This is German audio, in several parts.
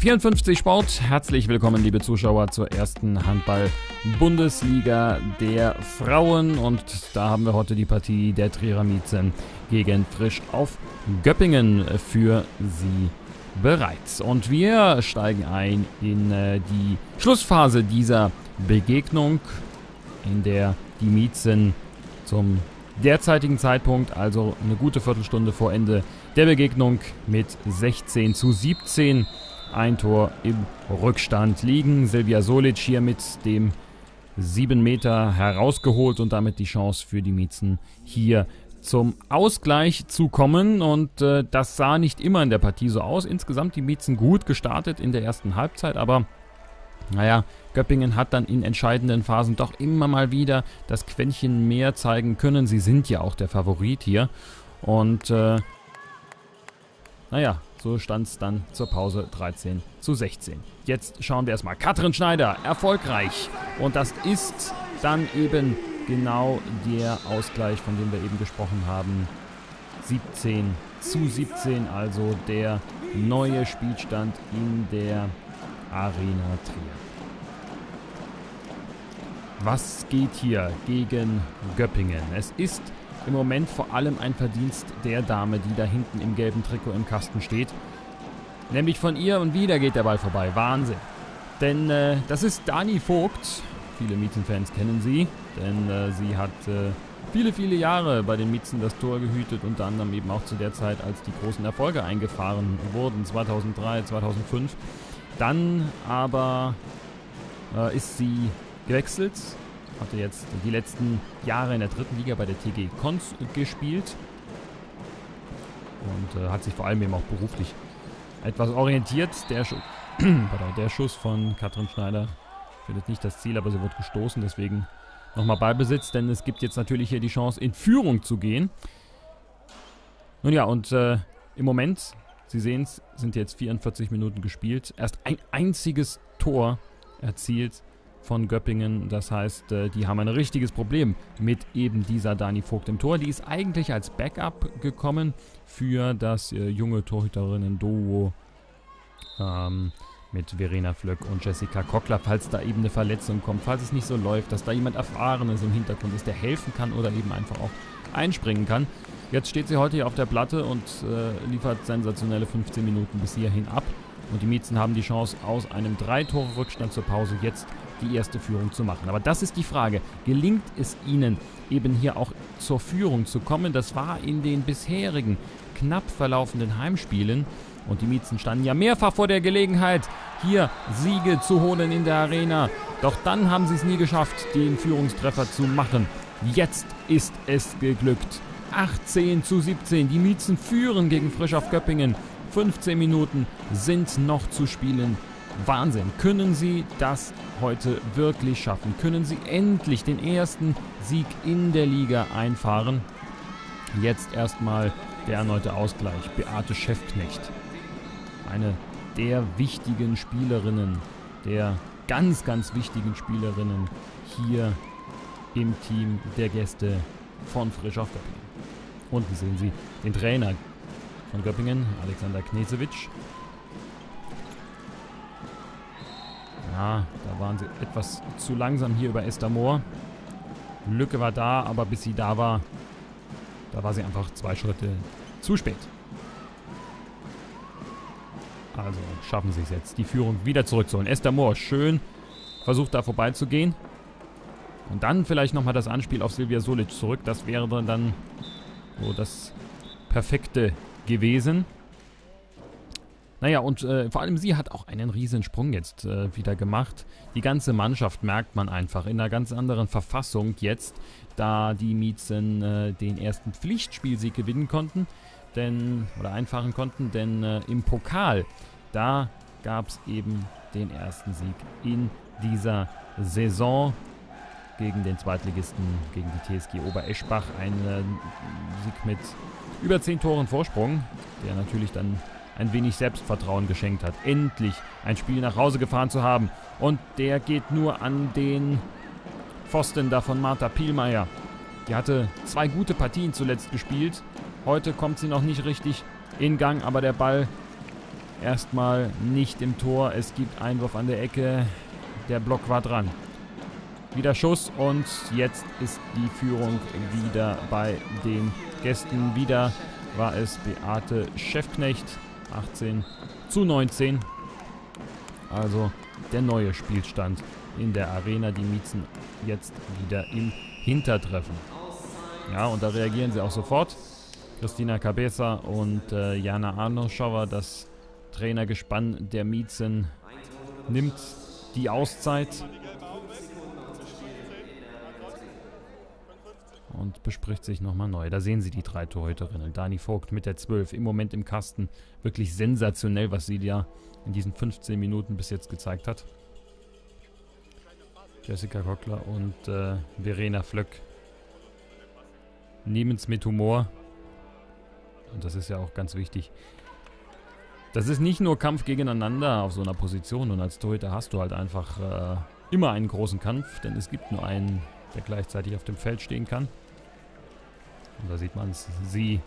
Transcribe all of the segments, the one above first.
54 Sport, herzlich willkommen liebe Zuschauer zur ersten Handball-Bundesliga der Frauen und da haben wir heute die Partie der Trierer Miezen gegen Frisch auf Göppingen für Sie bereit. Und wir steigen ein in äh, die Schlussphase dieser Begegnung, in der die Miezen zum derzeitigen Zeitpunkt, also eine gute Viertelstunde vor Ende der Begegnung mit 16 zu 17 ein Tor im Rückstand liegen. Silvia Solic hier mit dem 7 Meter herausgeholt und damit die Chance für die Miezen hier zum Ausgleich zu kommen. Und äh, das sah nicht immer in der Partie so aus. Insgesamt die Miezen gut gestartet in der ersten Halbzeit, aber naja, Göppingen hat dann in entscheidenden Phasen doch immer mal wieder das Quäntchen mehr zeigen können. Sie sind ja auch der Favorit hier. Und äh, naja, so stand es dann zur Pause 13 zu 16. Jetzt schauen wir erstmal. Katrin Schneider, erfolgreich. Und das ist dann eben genau der Ausgleich, von dem wir eben gesprochen haben. 17 zu 17, also der neue Spielstand in der Arena Trier. Was geht hier gegen Göppingen? Es ist im Moment vor allem ein Verdienst der Dame, die da hinten im gelben Trikot im Kasten steht. Nämlich von ihr und wieder geht der Ball vorbei. Wahnsinn. Denn äh, das ist Dani Vogt. Viele Miezenfans kennen sie, denn äh, sie hat äh, viele, viele Jahre bei den Miezen das Tor gehütet, unter anderem eben auch zu der Zeit, als die großen Erfolge eingefahren wurden, 2003, 2005. Dann aber äh, ist sie gewechselt hatte jetzt die letzten Jahre in der dritten Liga bei der TG Konz gespielt. Und äh, hat sich vor allem eben auch beruflich etwas orientiert. Der, Schu der Schuss von Katrin Schneider findet nicht das Ziel, aber sie wird gestoßen. Deswegen nochmal Ballbesitz, denn es gibt jetzt natürlich hier die Chance, in Führung zu gehen. Nun ja, und äh, im Moment, Sie sehen es, sind jetzt 44 Minuten gespielt. Erst ein einziges Tor erzielt von Göppingen. Das heißt, äh, die haben ein richtiges Problem mit eben dieser Dani Vogt im Tor. Die ist eigentlich als Backup gekommen für das äh, junge Torhüterinnen-Duo ähm, mit Verena Flöck und Jessica Kockler, falls da eben eine Verletzung kommt, falls es nicht so läuft, dass da jemand Erfahrenes im Hintergrund ist, der helfen kann oder eben einfach auch einspringen kann. Jetzt steht sie heute hier auf der Platte und äh, liefert sensationelle 15 Minuten bis hierhin ab. Und die Miezen haben die Chance, aus einem Drei-Tore-Rückstand zur Pause jetzt die erste Führung zu machen. Aber das ist die Frage. Gelingt es ihnen eben hier auch zur Führung zu kommen? Das war in den bisherigen knapp verlaufenden Heimspielen und die Miezen standen ja mehrfach vor der Gelegenheit, hier Siege zu holen in der Arena. Doch dann haben sie es nie geschafft, den Führungstreffer zu machen. Jetzt ist es geglückt. 18 zu 17. Die Miezen führen gegen Frisch auf Göppingen. 15 Minuten sind noch zu spielen. Wahnsinn. Können Sie das heute wirklich schaffen? Können Sie endlich den ersten Sieg in der Liga einfahren? Jetzt erstmal der erneute Ausgleich. Beate Schäfknecht. Eine der wichtigen Spielerinnen, der ganz, ganz wichtigen Spielerinnen hier im Team der Gäste von Frisch auf Göppingen. Unten sehen Sie den Trainer von Göppingen, Alexander Knesewitsch. Ja, da waren sie etwas zu langsam hier über Esther Moor. Lücke war da, aber bis sie da war, da war sie einfach zwei Schritte zu spät. Also schaffen sie es jetzt, die Führung wieder zurückzuholen. Esther Moore, schön versucht da vorbeizugehen. Und dann vielleicht nochmal das Anspiel auf Silvia Solic zurück. Das wäre dann so das perfekte gewesen. Naja, und äh, vor allem sie hat auch einen riesen Sprung jetzt äh, wieder gemacht. Die ganze Mannschaft merkt man einfach in einer ganz anderen Verfassung jetzt, da die Miezen äh, den ersten Pflichtspielsieg gewinnen konnten, denn oder einfahren konnten, denn äh, im Pokal, da gab es eben den ersten Sieg in dieser Saison gegen den Zweitligisten, gegen die TSG Obereschbach. Ein äh, Sieg mit über 10 Toren Vorsprung, der natürlich dann ein wenig Selbstvertrauen geschenkt hat. Endlich ein Spiel nach Hause gefahren zu haben. Und der geht nur an den Pfosten da von Martha Pielmeier. Die hatte zwei gute Partien zuletzt gespielt. Heute kommt sie noch nicht richtig in Gang, aber der Ball erstmal nicht im Tor. Es gibt Einwurf an der Ecke. Der Block war dran. Wieder Schuss und jetzt ist die Führung wieder bei den Gästen. Wieder war es Beate Chefknecht. 18 zu 19. Also der neue Spielstand in der Arena. Die Miezen jetzt wieder im Hintertreffen. Ja, und da reagieren sie auch sofort. Christina Cabeza und äh, Jana Arnoschauer, das Trainergespann der Miezen, nimmt die Auszeit und bespricht sich nochmal neu. Da sehen Sie die drei Torhüterinnen. Dani Vogt mit der 12 im Moment im Kasten. Wirklich sensationell, was sie da in diesen 15 Minuten bis jetzt gezeigt hat. Jessica Kockler und äh, Verena Flöck nehmen es mit Humor. Und das ist ja auch ganz wichtig. Das ist nicht nur Kampf gegeneinander auf so einer Position. Und als Torhüter hast du halt einfach äh, immer einen großen Kampf, denn es gibt nur einen, der gleichzeitig auf dem Feld stehen kann. Und da sieht man es. Sie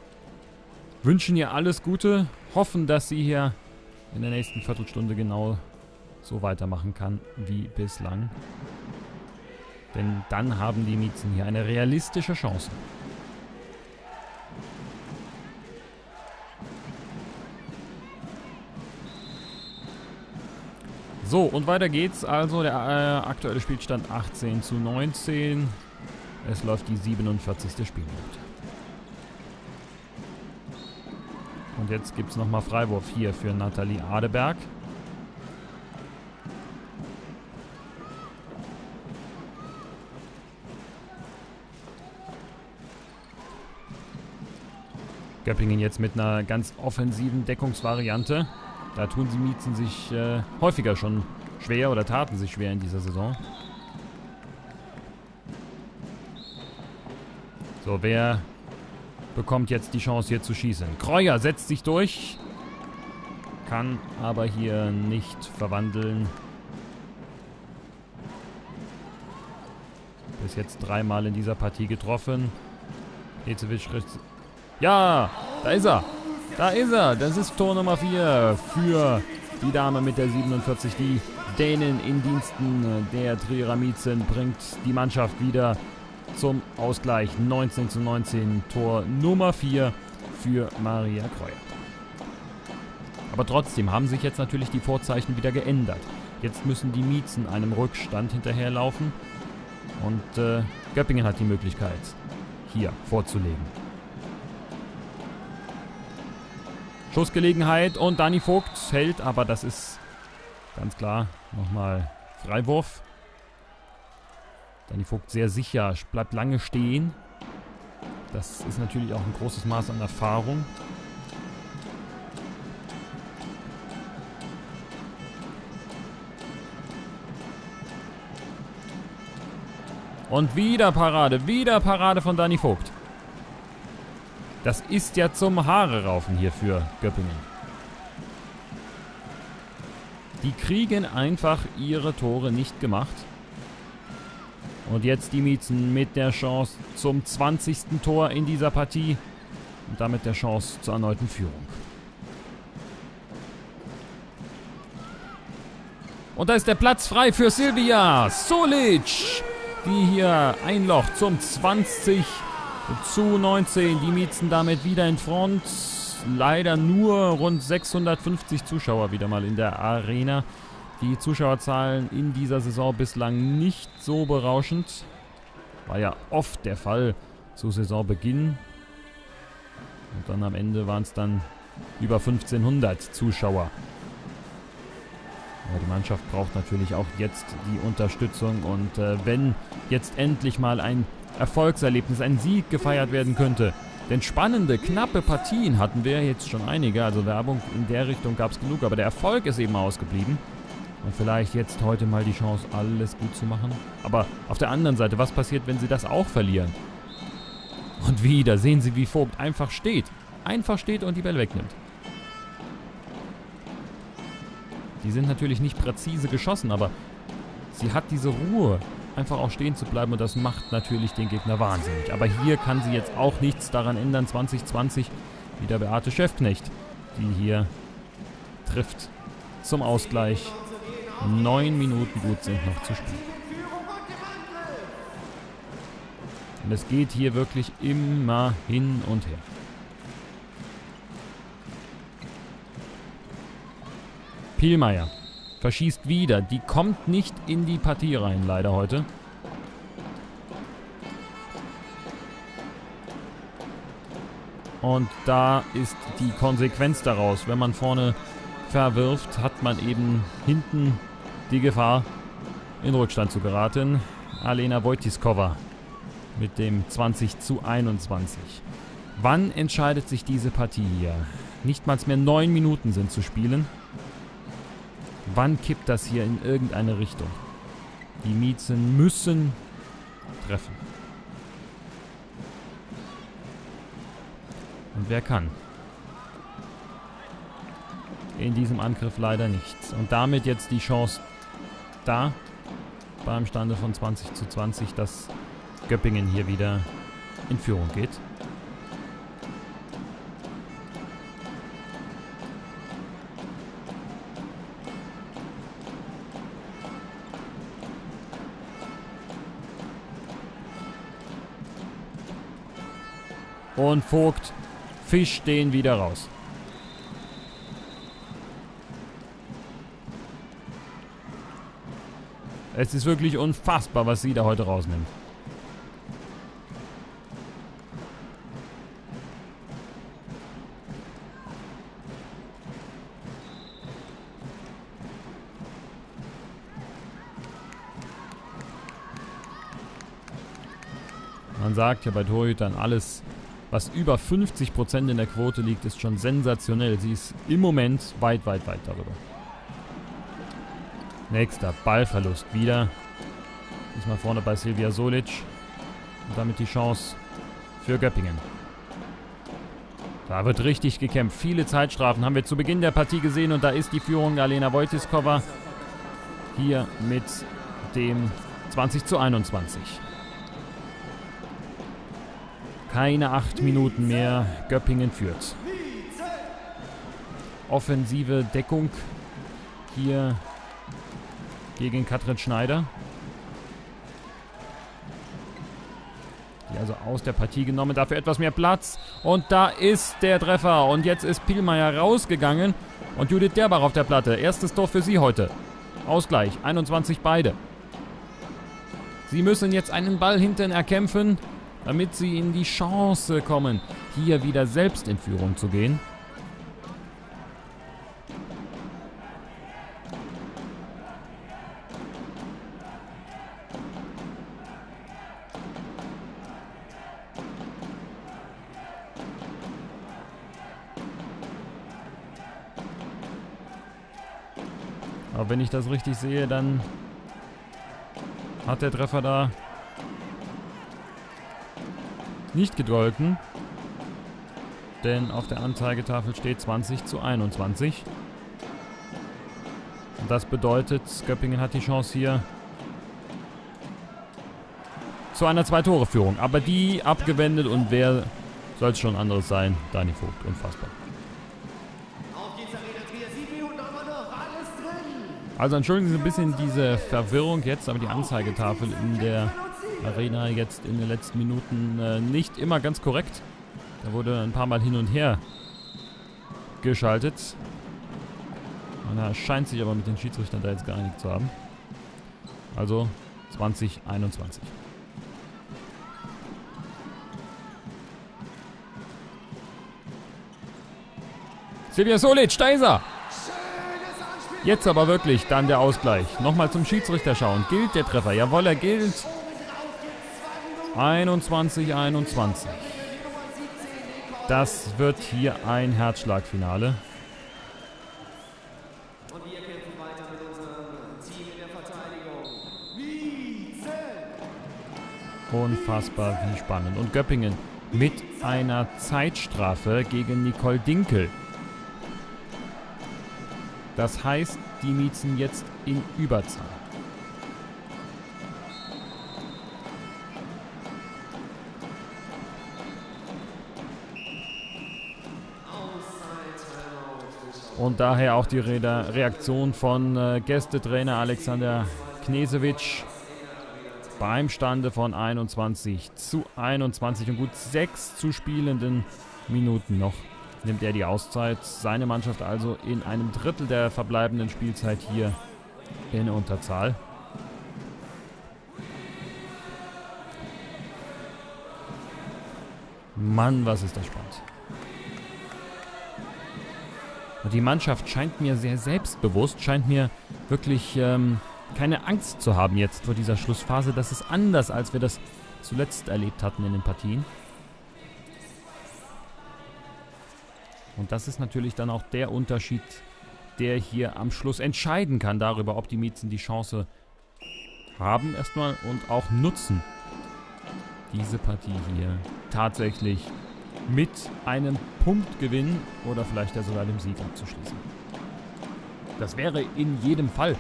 wünschen ihr alles Gute, hoffen, dass sie hier in der nächsten Viertelstunde genau so weitermachen kann wie bislang. Denn dann haben die Miezen hier eine realistische Chance. So, und weiter geht's. Also der äh, aktuelle Spielstand 18 zu 19. Es läuft die 47. Spielminute. Jetzt gibt es nochmal Freiwurf hier für Nathalie Adeberg. Göppingen jetzt mit einer ganz offensiven Deckungsvariante. Da tun sie Miezen sich äh, häufiger schon schwer oder taten sich schwer in dieser Saison. So, wer bekommt jetzt die Chance hier zu schießen? Kreuer setzt sich durch. Kann aber hier nicht verwandeln. Bis jetzt dreimal in dieser Partie getroffen. Ecevic. Ja, da ist er. Da ist er. Das ist Tor Nummer 4 für die Dame mit der 47. Die Dänen in Diensten der Trierer Miezen bringt die Mannschaft wieder zum Ausgleich. 19 zu 19. Tor Nummer 4 für Maria Kreuer. Aber trotzdem haben sich jetzt natürlich die Vorzeichen wieder geändert. Jetzt müssen die Miezen einem Rückstand hinterherlaufen. Und äh, Göppingen hat die Möglichkeit, hier vorzulegen. Schussgelegenheit und Dani Vogt hält, aber das ist ganz klar nochmal Freiwurf. Dani Vogt sehr sicher, bleibt lange stehen. Das ist natürlich auch ein großes Maß an Erfahrung. Und wieder Parade, wieder Parade von Dani Vogt. Das ist ja zum Haare raufen hier für Göppingen. Die kriegen einfach ihre Tore nicht gemacht. Und jetzt die Miezen mit der Chance zum 20. Tor in dieser Partie. Und damit der Chance zur erneuten Führung. Und da ist der Platz frei für Silvia Solic, die hier ein Loch zum 20 zu 19. Die Miezen damit wieder in Front. Leider nur rund 650 Zuschauer wieder mal in der Arena. Die Zuschauerzahlen in dieser Saison bislang nicht so berauschend. War ja oft der Fall zu Saisonbeginn. Und dann am Ende waren es dann über 1500 Zuschauer. Aber die Mannschaft braucht natürlich auch jetzt die Unterstützung. Und äh, wenn jetzt endlich mal ein Erfolgserlebnis, ein Sieg gefeiert werden könnte. Denn spannende, knappe Partien hatten wir jetzt schon einige, also Werbung in der Richtung gab es genug, aber der Erfolg ist eben ausgeblieben. Und vielleicht jetzt heute mal die Chance, alles gut zu machen. Aber auf der anderen Seite, was passiert, wenn sie das auch verlieren? Und wieder sehen Sie, wie Vogt einfach steht. Einfach steht und die Bälle wegnimmt. Die sind natürlich nicht präzise geschossen, aber sie hat diese Ruhe einfach auch stehen zu bleiben und das macht natürlich den Gegner wahnsinnig. Aber hier kann sie jetzt auch nichts daran ändern. 2020 wieder Beate Schäfknecht, die hier trifft zum Ausgleich. Neun Minuten gut sind noch zu spielen. Und es geht hier wirklich immer hin und her. Pielmeier verschießt wieder. Die kommt nicht in die Partie rein, leider heute. Und da ist die Konsequenz daraus. Wenn man vorne verwirft, hat man eben hinten die Gefahr, in Rückstand zu geraten. Alena Wojtiskova mit dem 20 zu 21. Wann entscheidet sich diese Partie hier? Nicht mal mehr neun Minuten sind zu spielen. Wann kippt das hier in irgendeine Richtung? Die Miezen müssen treffen. Und wer kann? In diesem Angriff leider nichts. Und damit jetzt die Chance da beim Stande von 20 zu 20, dass Göppingen hier wieder in Führung geht. Und Vogt fischt den wieder raus. Es ist wirklich unfassbar, was sie da heute rausnimmt. Man sagt ja bei Torhütern, alles, was über 50% in der Quote liegt, ist schon sensationell. Sie ist im Moment weit, weit, weit darüber. Nächster Ballverlust wieder. Diesmal vorne bei Silvia Solic. Und damit die Chance für Göppingen. Da wird richtig gekämpft. Viele Zeitstrafen haben wir zu Beginn der Partie gesehen. Und da ist die Führung Alena Wojtiskova. Hier mit dem 20 zu 21. Keine acht Minuten mehr. Göppingen führt. Offensive Deckung hier gegen Katrin Schneider. Die also aus der Partie genommen. Dafür etwas mehr Platz. Und da ist der Treffer. Und jetzt ist Pielmeier rausgegangen. Und Judith Derbach auf der Platte. Erstes Tor für sie heute. Ausgleich. 21 beide. Sie müssen jetzt einen Ball hinten erkämpfen, damit sie in die Chance kommen, hier wieder selbst in Führung zu gehen. Wenn ich das richtig sehe, dann hat der Treffer da nicht gegolten. Denn auf der Anzeigetafel steht 20 zu 21. Und das bedeutet, Göppingen hat die Chance hier zu einer Zwei-Tore-Führung. Aber die abgewendet und wer soll es schon anderes sein? Dani Vogt, unfassbar. Also entschuldigen Sie ein bisschen diese Verwirrung jetzt, aber die Anzeigetafel in der Arena jetzt in den letzten Minuten äh, nicht immer ganz korrekt. Da wurde ein paar Mal hin und her geschaltet. Er scheint sich aber mit den Schiedsrichtern da jetzt geeinigt zu haben. Also 2021. Silvia Solic, da ist er! Jetzt aber wirklich dann der Ausgleich. Nochmal zum Schiedsrichter schauen. Gilt der Treffer? Jawohl, er gilt. 21, 21. Das wird hier ein Herzschlagfinale. Unfassbar, wie spannend. Und Göppingen mit einer Zeitstrafe gegen Nicole Dinkel. Das heißt, die Miezen jetzt in Überzahl. Und daher auch die Re Reaktion von äh, Gästetrainer Alexander Knesewitsch beim Stande von 21 zu 21 und gut sechs zu spielenden Minuten noch nimmt er die Auszeit. Seine Mannschaft also in einem Drittel der verbleibenden Spielzeit hier in Unterzahl. Mann, was ist das spannend. Und die Mannschaft scheint mir sehr selbstbewusst, scheint mir wirklich ähm, keine Angst zu haben jetzt vor dieser Schlussphase. Das ist anders, als wir das zuletzt erlebt hatten in den Partien. Und das ist natürlich dann auch der Unterschied, der hier am Schluss entscheiden kann darüber, ob die Miezen die Chance haben erstmal und auch nutzen, diese Partie hier tatsächlich mit einem Punktgewinn oder vielleicht ja sogar dem Sieg abzuschließen. Das wäre in jedem Fall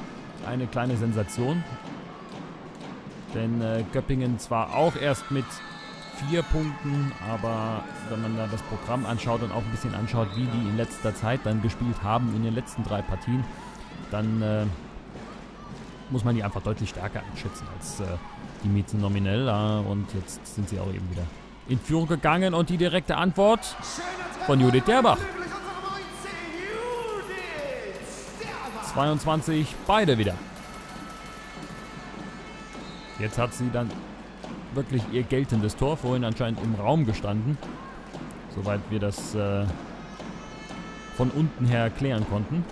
eine kleine Sensation. Denn äh, Göppingen zwar auch erst mit vier Punkten, aber wenn man da das Programm anschaut und auch ein bisschen anschaut, wie die in letzter Zeit dann gespielt haben in den letzten drei Partien, dann äh, muss man die einfach deutlich stärker einschätzen als äh, die Miezen nominell. Äh, und jetzt sind sie auch eben wieder in Führung gegangen und die direkte Antwort von Judith Derbach. 22, beide wieder. Jetzt hat sie dann wirklich ihr geltendes Tor. Vorhin anscheinend im Raum gestanden. Soweit wir das äh, von unten her klären konnten.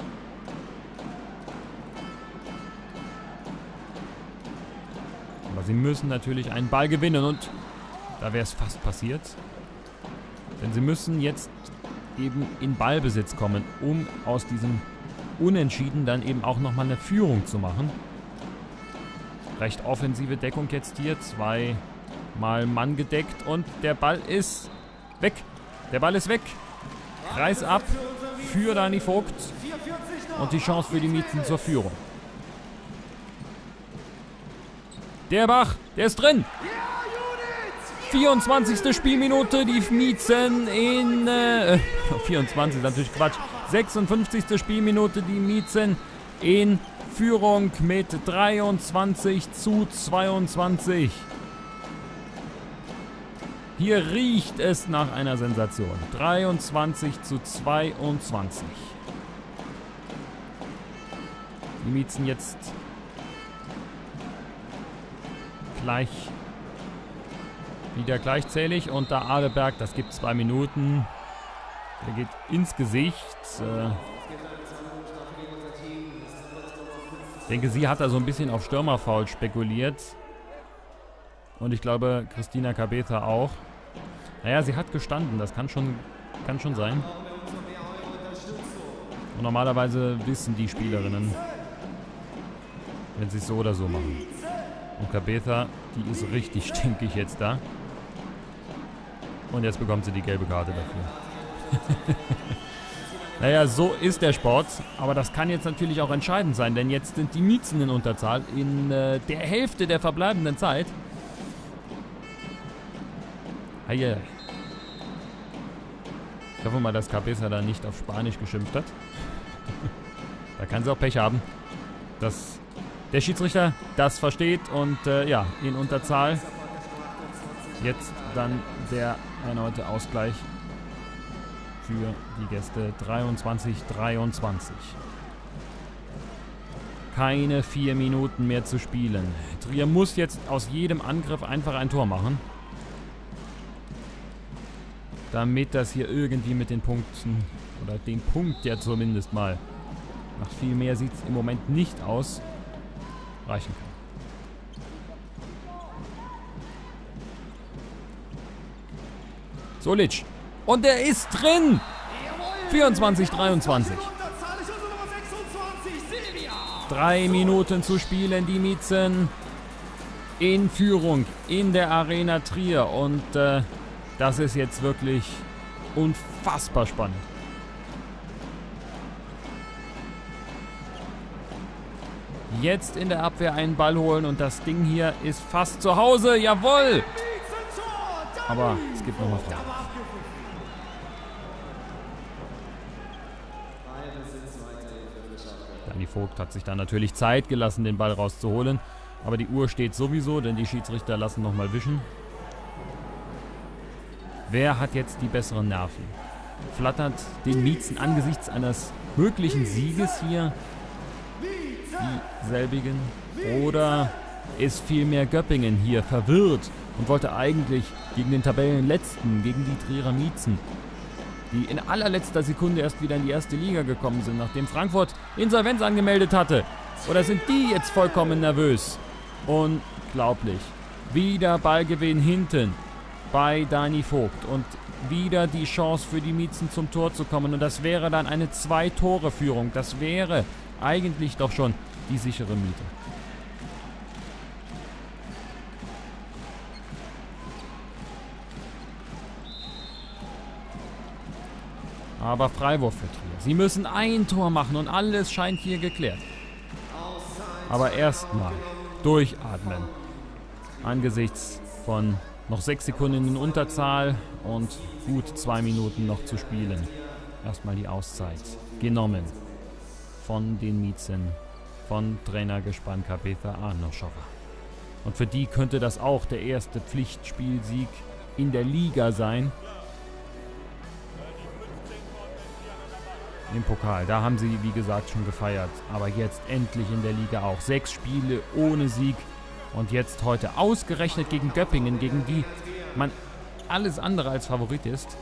Aber sie müssen natürlich einen Ball gewinnen und da wäre es fast passiert. Denn sie müssen jetzt eben in Ballbesitz kommen, um aus diesem Unentschieden dann eben auch nochmal eine Führung zu machen. Recht offensive Deckung jetzt hier. Zweimal Mann gedeckt und der Ball ist weg. Der Ball ist weg. Kreis ab für Dani Vogt. Und die Chance für die Miezen zur Führung. Der Bach, der ist drin. 24. Spielminute, die Miezen in... Äh, 24 ist natürlich Quatsch. 56. Spielminute, die Miezen in Führung mit 23 zu 22. Hier riecht es nach einer Sensation. 23 zu 22. Die Miezen jetzt gleich wieder gleichzählig und da Adeberg, das gibt zwei Minuten. Der geht ins Gesicht. Äh, denke, sie hat da so ein bisschen auf Stürmerfoul spekuliert. Und ich glaube, Christina Cabeza auch. Naja, sie hat gestanden, das kann schon, kann schon sein. Und normalerweise wissen die Spielerinnen, wenn sie es so oder so machen. Und Cabeza, die ist richtig stinkig jetzt da. Und jetzt bekommt sie die gelbe Karte dafür. Naja, so ist der Sport. Aber das kann jetzt natürlich auch entscheidend sein, denn jetzt sind die Miezen in Unterzahl in äh, der Hälfte der verbleibenden Zeit. Heie. Ich hoffe mal, dass Cabeza da nicht auf Spanisch geschimpft hat. da kann sie auch Pech haben, dass der Schiedsrichter das versteht und äh, ja, in Unterzahl. Jetzt dann der erneute Ausgleich für die Gäste 23-23. Keine vier Minuten mehr zu spielen. Trier muss jetzt aus jedem Angriff einfach ein Tor machen. Damit das hier irgendwie mit den Punkten, oder den Punkt ja zumindest mal, nach viel mehr sieht es im Moment nicht aus, reichen kann. Solic und er ist drin. 24, 23. Drei Minuten zu spielen, die Miezen in Führung in der Arena Trier. Und äh, das ist jetzt wirklich unfassbar spannend. Jetzt in der Abwehr einen Ball holen und das Ding hier ist fast zu Hause. Jawohl! Aber es gibt nochmal Fragen. Dani Vogt hat sich da natürlich Zeit gelassen, den Ball rauszuholen. Aber die Uhr steht sowieso, denn die Schiedsrichter lassen nochmal wischen. Wer hat jetzt die besseren Nerven? Flattert den Miezen angesichts eines möglichen Sieges hier dieselbigen? Oder ist vielmehr Göppingen hier verwirrt und wollte eigentlich gegen den Tabellenletzten, gegen die Trierer Miezen, die in allerletzter Sekunde erst wieder in die erste Liga gekommen sind, nachdem Frankfurt Insolvenz angemeldet hatte? Oder sind die jetzt vollkommen nervös? Unglaublich. Wieder Ballgewinn hinten bei Dani Vogt und wieder die Chance für die Miezen zum Tor zu kommen. Und das wäre dann eine Zwei-Tore-Führung. Das wäre eigentlich doch schon die sichere Miete. Aber Freiwurf für Trier. Sie müssen ein Tor machen und alles scheint hier geklärt. Aber erstmal durchatmen. Angesichts von noch sechs Sekunden in Unterzahl und gut zwei Minuten noch zu spielen. Erstmal die Auszeit genommen von den Miezen, von Trainergespann Kapitha Arnoschova. Und für die könnte das auch der erste Pflichtspielsieg in der Liga sein. Im Pokal, da haben sie wie gesagt schon gefeiert. Aber jetzt endlich in der Liga auch. Sechs Spiele ohne Sieg und jetzt heute ausgerechnet gegen Göppingen, gegen die man alles andere als Favorit ist.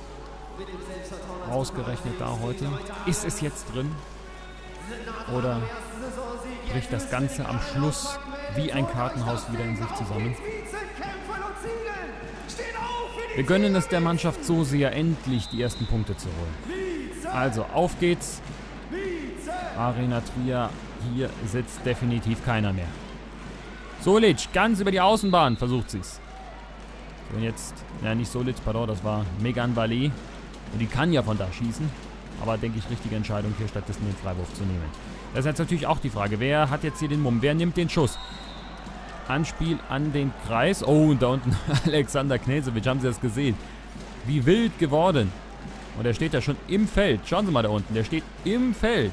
Ausgerechnet da heute. Ist es jetzt drin? Oder bricht das Ganze am Schluss wie ein Kartenhaus wieder in sich zusammen? Wir gönnen es der Mannschaft so sehr, endlich die ersten Punkte zu holen. Also, auf geht's. Arena Trier, hier sitzt definitiv keiner mehr. Solic, ganz über die Außenbahn versucht sie's. Und jetzt, ja nicht Solic, pardon, das war Megan Ballet. Und die kann ja von da schießen. Aber denke ich, richtige Entscheidung hier stattdessen den Freiwurf zu nehmen. Das ist jetzt natürlich auch die Frage, wer hat jetzt hier den Mumm? Wer nimmt den Schuss? Anspiel an den Kreis. Oh, und da unten Alexander Knesewitsch, haben Sie das gesehen? Wie wild geworden. Und er steht ja schon im Feld. Schauen Sie mal da unten, der steht im Feld.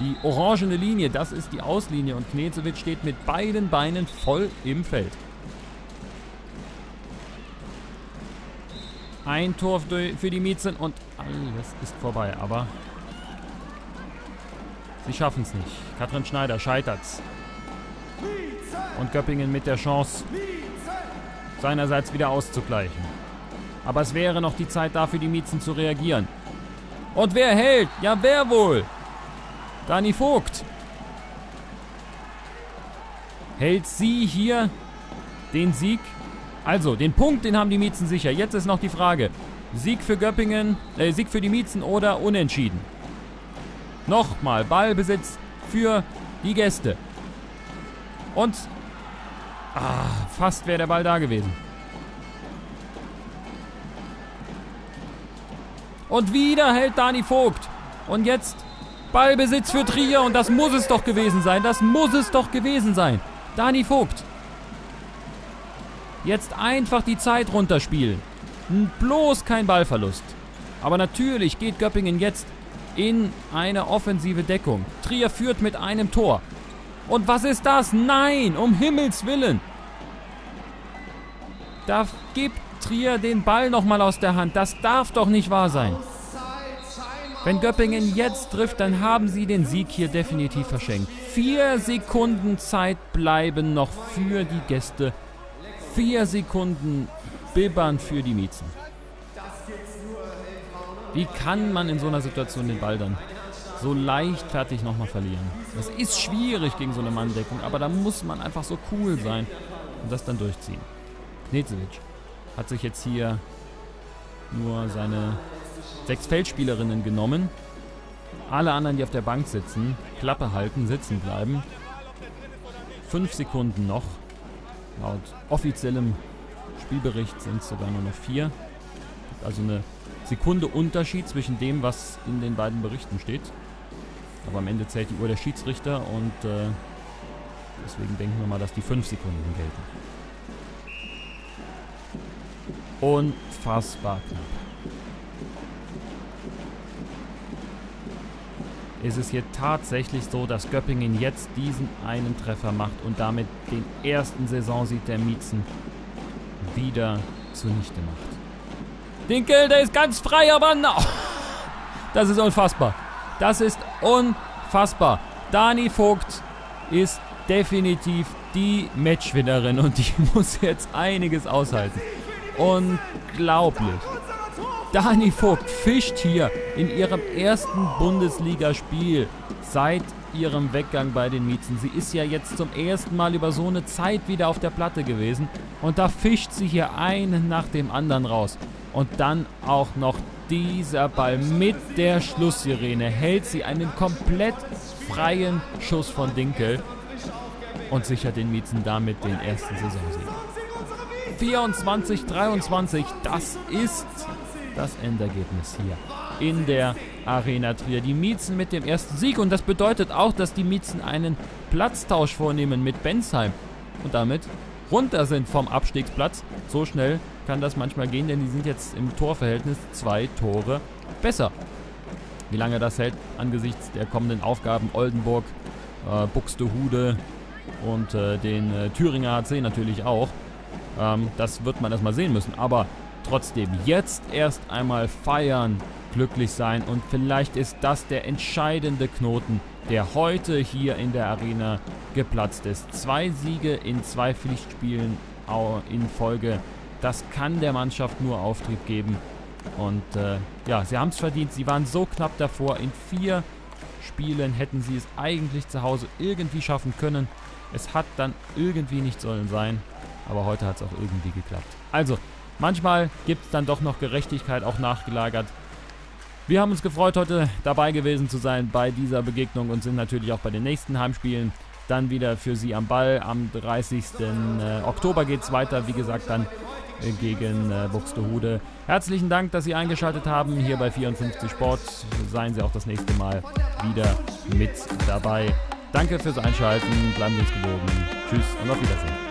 Die orangene Linie, das ist die Auslinie und Knezewitsch steht mit beiden Beinen voll im Feld. Ein Tor für die Miezen und alles ist vorbei, aber sie schaffen es nicht. Katrin Schneider scheitert's. Und Göppingen mit der Chance, seinerseits wieder auszugleichen. Aber es wäre noch die Zeit da für die Miezen zu reagieren. Und wer hält? Ja, wer wohl? Dani Vogt. Hält sie hier den Sieg? Also, den Punkt, den haben die Miezen sicher. Jetzt ist noch die Frage. Sieg für Göppingen, äh, Sieg für die Miezen oder Unentschieden? Nochmal, Ballbesitz für die Gäste. Und, ah, fast wäre der Ball da gewesen. Und wieder hält Dani Vogt. Und jetzt Ballbesitz für Trier und das muss es doch gewesen sein. Das muss es doch gewesen sein. Dani Vogt. Jetzt einfach die Zeit runterspielen. Bloß kein Ballverlust. Aber natürlich geht Göppingen jetzt in eine offensive Deckung. Trier führt mit einem Tor. Und was ist das? Nein, um Himmels Willen. Da gibt Trier den Ball nochmal aus der Hand. Das darf doch nicht wahr sein. Wenn Göppingen jetzt trifft, dann haben sie den Sieg hier definitiv verschenkt. Vier Sekunden Zeit bleiben noch für die Gäste. Vier Sekunden bibbern für die Miezen. Wie kann man in so einer Situation den Ball dann so leichtfertig nochmal verlieren? Das ist schwierig gegen so eine Manndeckung, aber da muss man einfach so cool sein und das dann durchziehen. Knezewitsch hat sich jetzt hier nur seine sechs Feldspielerinnen genommen. Alle anderen, die auf der Bank sitzen, Klappe halten, sitzen bleiben. Fünf Sekunden noch. Laut offiziellem Spielbericht sind es sogar nur noch vier. Also eine Sekunde Unterschied zwischen dem, was in den beiden Berichten steht. Aber am Ende zählt die Uhr der Schiedsrichter und äh, deswegen denken wir mal, dass die fünf Sekunden gelten. Unfassbar knapp. ist es hier tatsächlich so, dass Göppingen jetzt diesen einen Treffer macht und damit den ersten Saisonsieg der Miezen wieder zunichte macht. Dinkel, der ist ganz frei, aber no. Das ist unfassbar. Das ist unfassbar. Dani Vogt ist definitiv die Matchwinnerin und die muss jetzt einiges aushalten. Unglaublich. Dani Vogt fischt hier in ihrem ersten Bundesligaspiel seit ihrem Weggang bei den Miezen. Sie ist ja jetzt zum ersten Mal über so eine Zeit wieder auf der Platte gewesen und da fischt sie hier einen nach dem anderen raus. Und dann auch noch dieser Ball mit der Schlusssirene hält sie einen komplett freien Schuss von Dinkel und sichert den Miezen damit den ersten Saisonsieg. 24-23, das ist das Endergebnis hier in der Arena Trier. Die Miezen mit dem ersten Sieg und das bedeutet auch, dass die Miezen einen Platztausch vornehmen mit Bensheim und damit runter sind vom Abstiegsplatz. So schnell kann das manchmal gehen, denn die sind jetzt im Torverhältnis zwei Tore besser. Wie lange das hält angesichts der kommenden Aufgaben Oldenburg, äh, Buxtehude und äh, den äh, Thüringer HC natürlich auch. Ähm, das wird man erstmal sehen müssen. Aber trotzdem, jetzt erst einmal feiern, glücklich sein und vielleicht ist das der entscheidende Knoten, der heute hier in der Arena geplatzt ist. Zwei Siege in zwei Pflichtspielen in Folge. Das kann der Mannschaft nur Auftrieb geben. Und äh, ja, sie haben es verdient. Sie waren so knapp davor. In vier Spielen hätten sie es eigentlich zu Hause irgendwie schaffen können. Es hat dann irgendwie nicht sollen sein. Aber heute hat es auch irgendwie geklappt. Also, manchmal gibt es dann doch noch Gerechtigkeit auch nachgelagert. Wir haben uns gefreut, heute dabei gewesen zu sein bei dieser Begegnung und sind natürlich auch bei den nächsten Heimspielen dann wieder für Sie am Ball. Am 30. Äh, Oktober geht es weiter, wie gesagt, dann gegen äh, Buxtehude. Herzlichen Dank, dass Sie eingeschaltet haben hier bei 54 Sport. Seien Sie auch das nächste Mal wieder mit dabei. Danke fürs Einschalten, bleiben Sie uns gewogen. Tschüss und auf Wiedersehen.